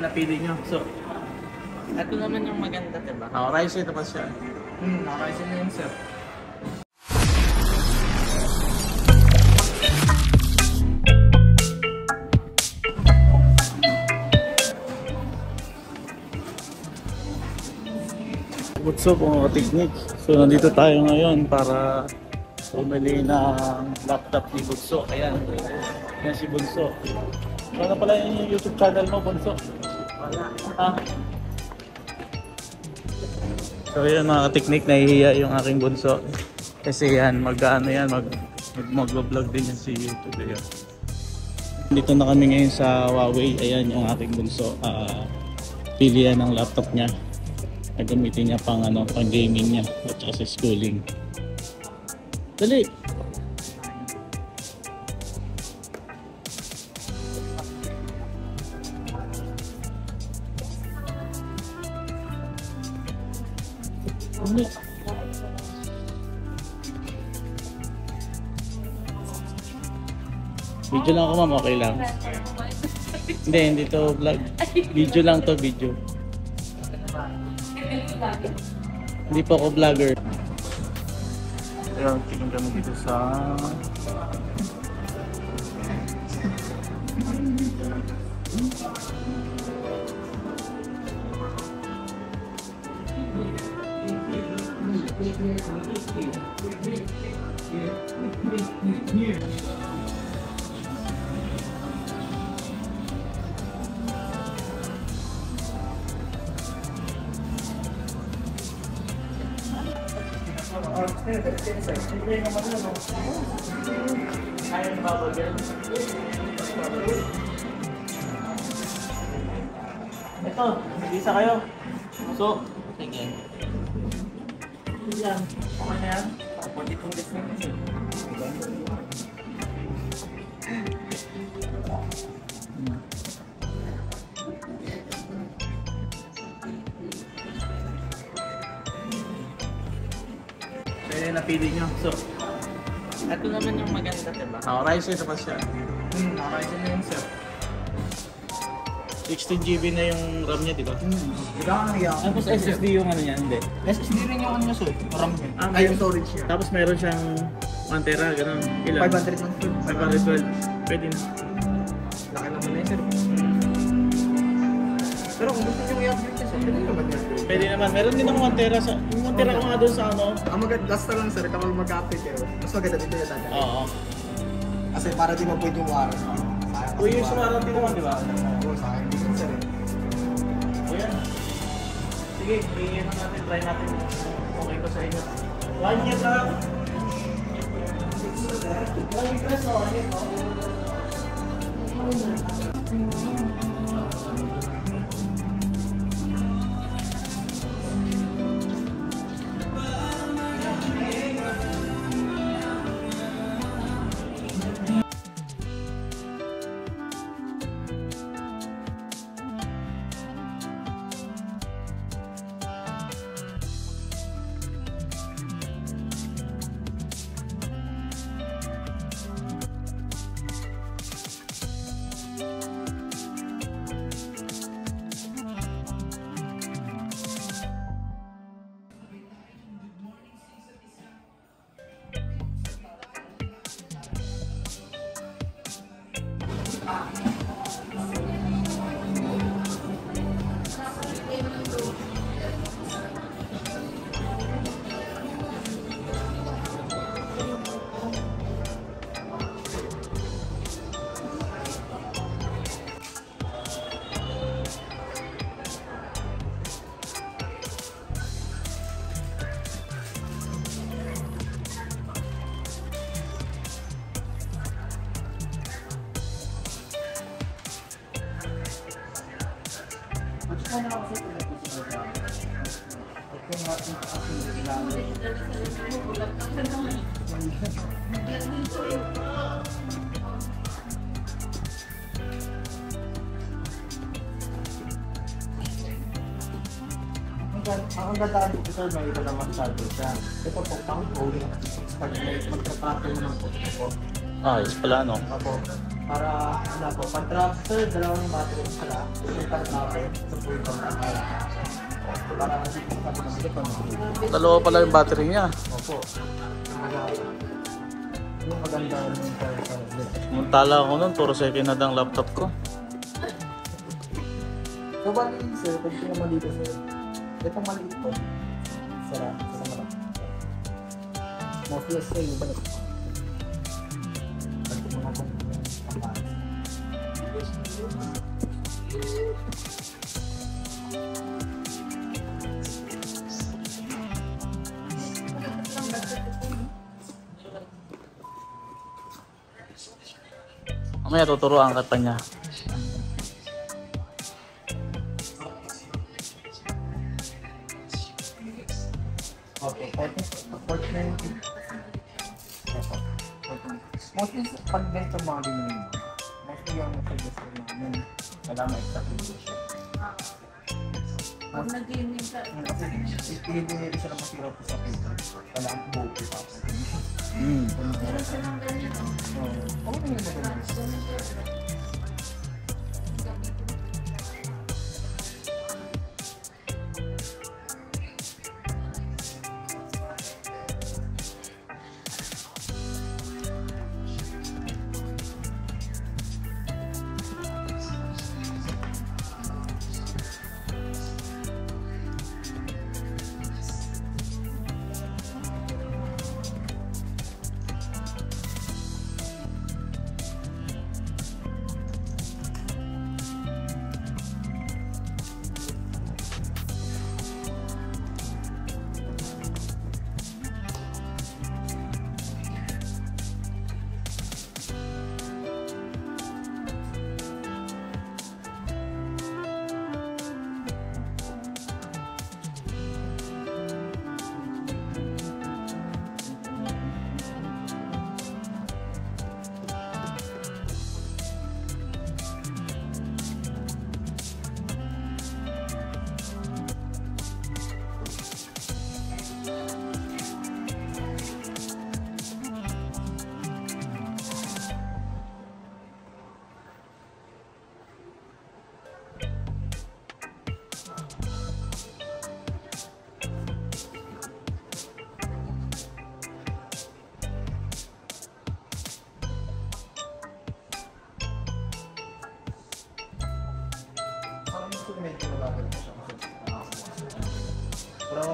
yung napili nyo. So, Ito naman yung maganda, diba? uh, rice ito pa siya. Hmm, nakakasin na yun, sir. What's up mga ka-technique? So nandito tayo ngayon para bumili ng laptop ni Bunso. Ayan, yan si Bunso. Ano pala yung YouTube channel mo, Bunso? So yun mga ka-technique, nahihiya yung aking Bunso. Kasi yan, mag-ano yan, mag, mag mag-vlog din yan si YouTube. Ayan. Dito na kami ngayon sa Huawei. Ayan yung aking Bunso. Ah, pili yan ng laptop niya gagamitin niya pang ano, pang gaming niya at saka sa schooling. Dali. Video lang ako ma'am, okay lang. Hindi, hindi to vlog. Video lang to, video. Hindi po ako vlogger. Ayan, tingin kami dito sa... Ayaw na babagyan. Ito, isa kayo. So, Sige. yan. Okay na yan. Pwede kong dismiss eh. Yung napili nyo. So, Ito naman yung maganda, diba? uh, rice ito pa siya. Hmm, nakakasin na yun, sir. 16 GB na yung RAM niya, di ba? Hmm. Diba ang iya? Tapos SSD yung ano niya, hindi. SSD rin yung ano, sir. Parang yun. Ah, Ay, yung storage niya. Tapos meron siyang 1 tera, ganun. Ilan? 500 man food. 512. Pwede na. Laki naman na yun, sir. Pero kung gusto nyo i-upgrade siya, pwede naman yan. Pwede naman. Meron din ako 1 tera sa... Yung 1 tera ko nga doon sa ano. Ang maganda, last na lang, sir, kapag mag-upgrade kayo, mas maganda dito yung dati. Oo. Kasi para di ma-void yung. Sayang Uy, yung sa warranty naman, di ba? Oo, sayang din yun, sir. eh. O yan. Sige, bigyan na natin. Try natin. Okay pa sa inyo. One year lang. One year press, oh. One year, oh. Ang Ang gandaan dito sir, may iba naman charger siya. Ito po, pang phone. Pag may magtatrato ng po. Ah, yes pala, no? Apo. Para, ano po, pag-transfer, dalawang yung battery sa sala. Yung pag-transfer, ito po yung pag-transfer. Para hindi po kami nabili pa Dalawa pala yung battery niya. Opo. Yung maganda yung pag-transfer. Muntala ako nun, puro second hand ang laptop ko. So, bali yun, sir, pag naman dito, sir. Itong maliit po. Sara, sa mga. Mostly, sir, yung balik. Mamaya tuturuan ka pa niya. Okay, 40, 40, Opo. Mostly pag ganito mga ganyan mo, mostly yung suggest ko namin, may extra condition. Pag nag-gaming ka, Kasi hindi siya na masira po sa paper. Ang buo pa. Hmm. meron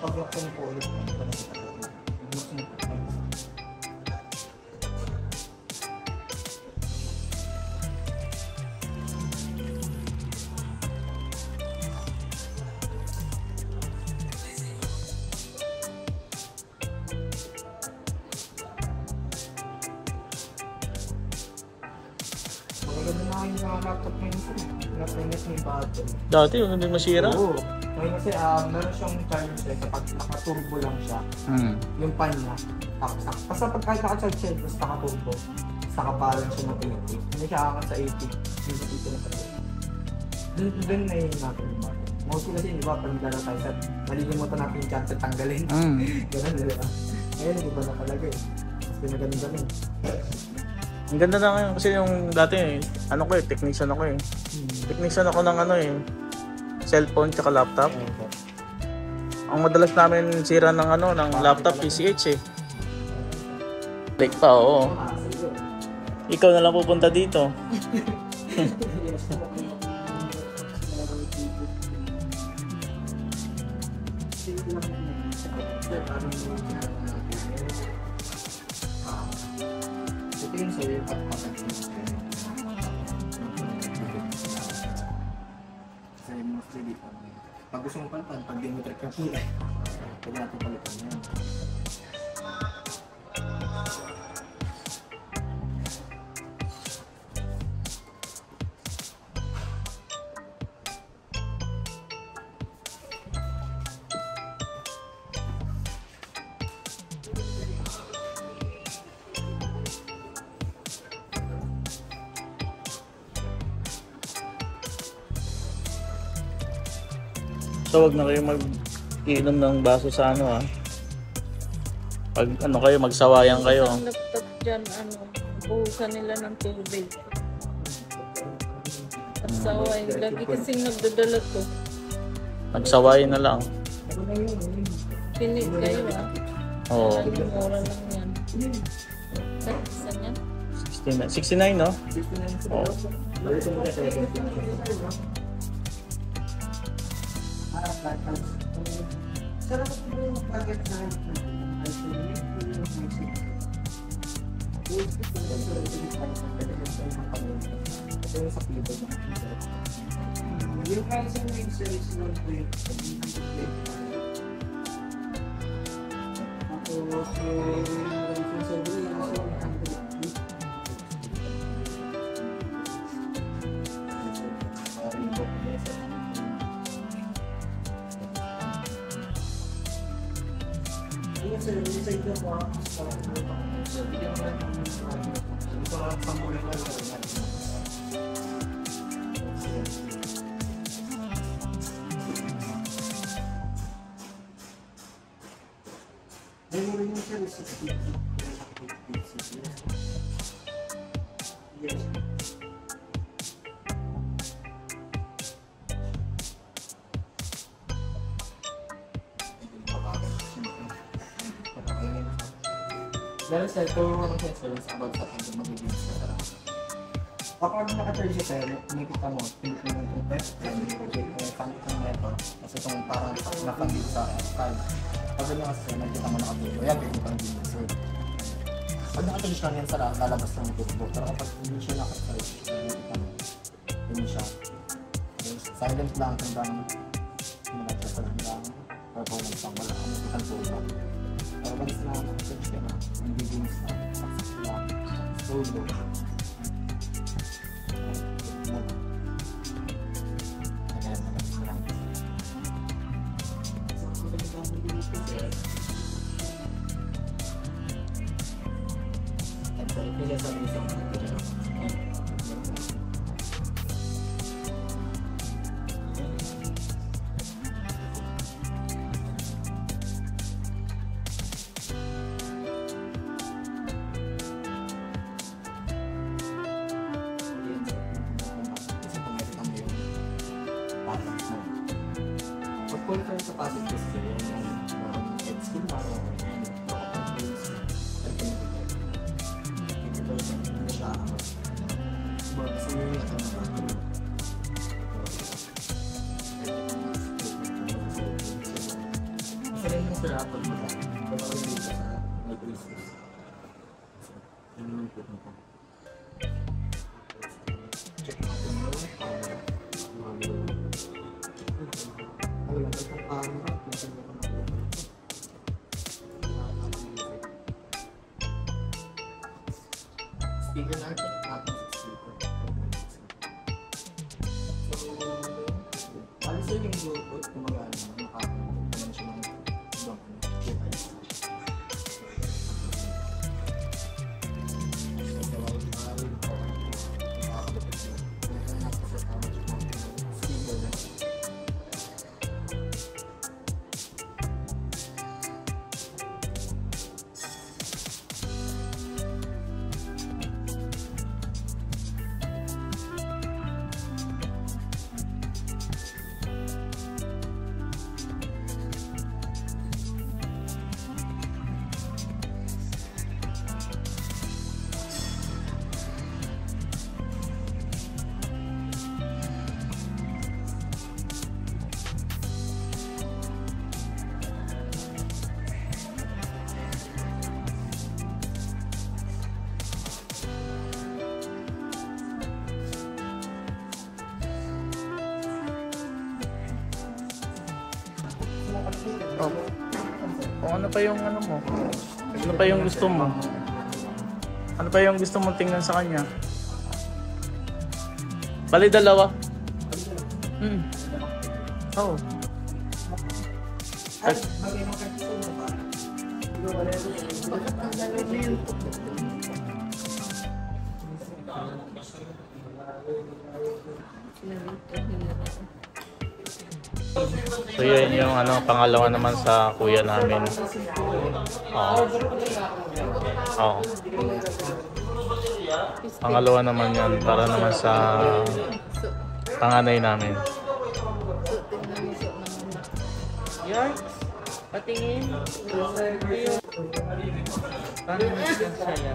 Pero pag lock ko niyo po ulit, Na yung mga laptop ngayon sir. Napinis yung battery. Dati yung hindi masira. Oo. Ngayon kasi um, meron siyang charger siya kapag nakaturbo lang siya, Hmm. yung pan niya, taktak. Basta pag kahit naka-charge siya, basta nakaturbo, sa kapalan siya ng 80. Hindi siya akan sa 80. Hindi dito na sa Doon, doon na yung natin yung battery. Mostly kasi, di ba, pag nagdala tayo sa, malilimutan natin yung chance at tanggalin. Hmm. Ganun, di ba? Ngayon, hindi ba nakalagay? Mas pinaganda-ganun. Ang ganda na ngayon kasi yung dati, ano ko eh, technician ako eh. Hmm. Technician ako ng ano eh, cellphone tsaka laptop. Ayun po. Ang madalas namin sira ng ano, ng laptop PCH eh. Like pa, oo. Ikaw na lang pupunta dito. So wag na kayo mag-inom ng baso sa ano ah. Pag ano kayo, magsawayan kayo. Ang laptop dyan, ano, buhusan nila ng tubig. Pasaway. Lagi kasing nagdadala to. Nagsaway na lang. Pinig kayo ah. Oo. Lagi mura lang yan. Isa niyan. 69, 69 no? 69 sila. Oo. Balik mo na 70. Sarap po yung packet na ito yung sa flavor ng pizza. Yung price ng pizza is 1.8. Tapos yung 这个这个吗？美国的用电的是几？几？几？Dahil sa ito, ano siya, sir, sa sa akin, magiging sa. Kapag naka-charge siya, sir, nakikita mo, pinipin mo itong test, then may pangit ng neto, kasi itong parang nakabit sa card. Pag ganyan kasi, sir, nakikita mo nakabulo, yan, pinipin pang din, sir. Pag naka-charge lang yan sa lahat, lalabas lang yung turbo. Pero kapag hindi siya naka-charge, nakikita mo, yun siya. Silent lang, kung gano'n malagay sa lang lang. Or kung nagsang wala, ang nakikita turbo. Pero once na naka-charge ka na, hindi din sa success lang, solo. Dito sa nag-resource. Yun yung input nito. Check natin yung uh, Speaker natin, Oh. Kung ano pa yung ano mo? Ano pa yung gusto mo? Ano pa yung gusto mong tingnan sa kanya? Bali dalawa. Hmm. Oh. Ay, bagay ng So yun yung ano, pangalawa naman sa kuya namin. Oo. Oo. Pangalawa naman yan para naman sa Panganay namin. Mo Yards? Patingin? Paano nasiyan siya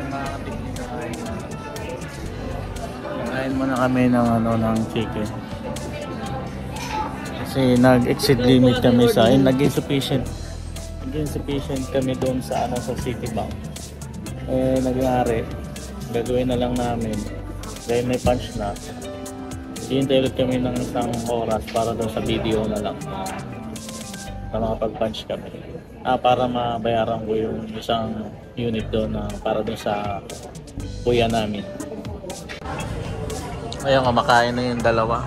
yun. Orientation ba? Kain muna kami ng ano ng chicken. Kasi nag-exceed limit kami sa ay nag-insufficient. Nag-insufficient kami doon sa ano sa Citibank. Eh nangyari, gagawin na lang namin dahil may punch na. Hihintay ulit kami ng isang oras para doon sa video na lang. Na makapag-punch kami. Ah, para mabayaran ko yung isang unit doon na para doon sa kuya namin. Ayun, kumakain na yung dalawa.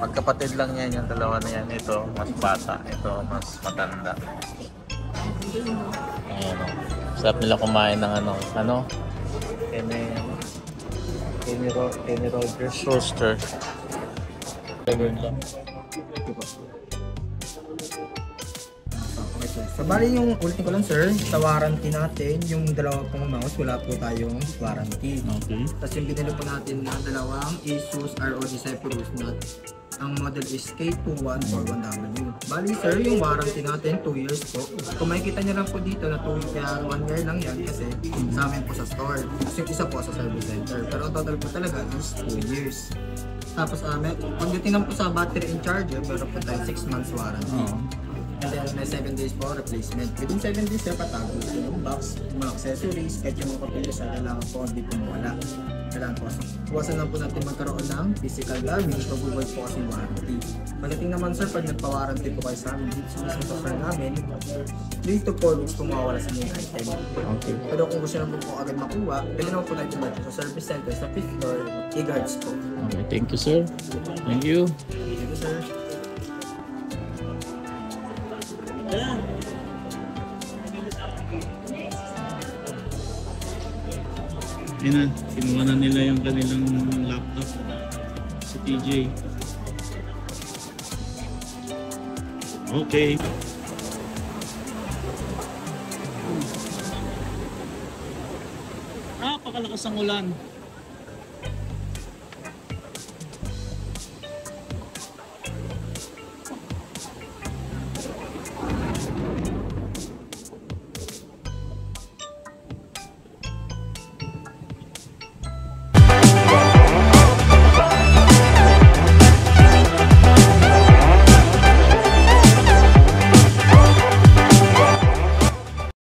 Magkapatid lang yan yung dalawa na yan. Ito, mas bata. Ito, mas matanda. Ayan o. Sarap nila kumain ng ano. Ano? Kenny, Kenny, Ro Kenny Rogers lang. Okay, So, bali yung ulitin ko lang, sir, sa warranty natin, yung dalawa pong mouse, wala po tayong warranty. Okay. Tapos yung binili po natin na dalawang Asus ROG Zephyrus Note. Ang model is K21441W. Bali sir, yung warranty natin 2 years po. Kung makikita niyo lang po dito na 2 year, 1 year lang yan kasi sa amin po sa store. Tapos yung isa po sa service center. Pero total po talaga is 2 years. Tapos uh, may, pagdating naman po sa battery and charger, meron po tayo 6 months warranty. Oo. May 7 days po replacement. Within 7 days, patago po yung box, yung mga accessories, kahit yung mga papilis na kailangan po, hindi po mawala. Kailangan po. Iwasan lang po natin magkaroon ng physical damage pag buwag po kasi warranty. Pagdating naman sir, pag nagpa-warranty po kayo sa amin, dito sa mismo software namin, 3 to 4 weeks po mawawala sa yung item. Okay. Pero kung gusto naman po agad makuha, pwede naman po natin dito sa service center sa 5th floor, e-guards po. Okay, thank you sir. Thank you. Thank you sir. Yun na, kinuha na nila yung kanilang laptop. Si TJ. Okay. Ah, pakalakas ang ulan.